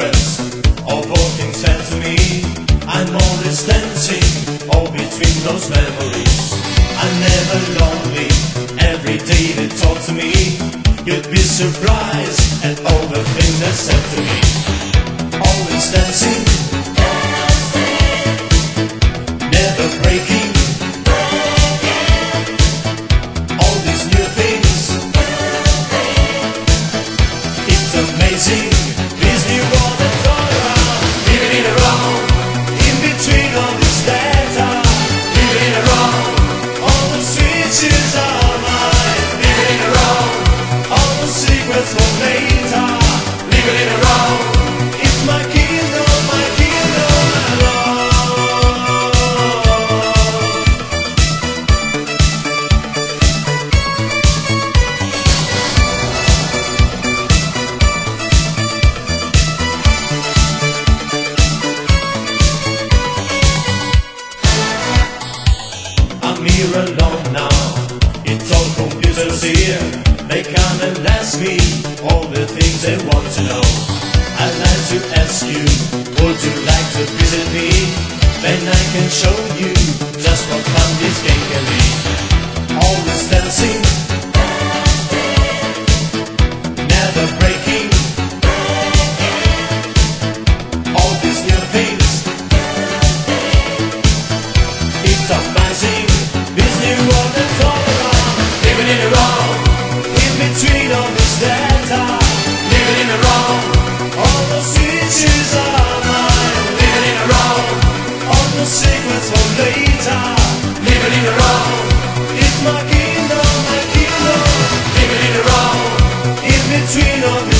cigarettes All poking sense to me I'm always dancing All between those memories. I'm never lonely Every day they talk to me You'd be surprised here alone now. It's all computers here. They come and ask me all the things they want to know. I'd like to ask you, would you like to visit me? Then I can show you just what fun this game can be. Always dancing, between all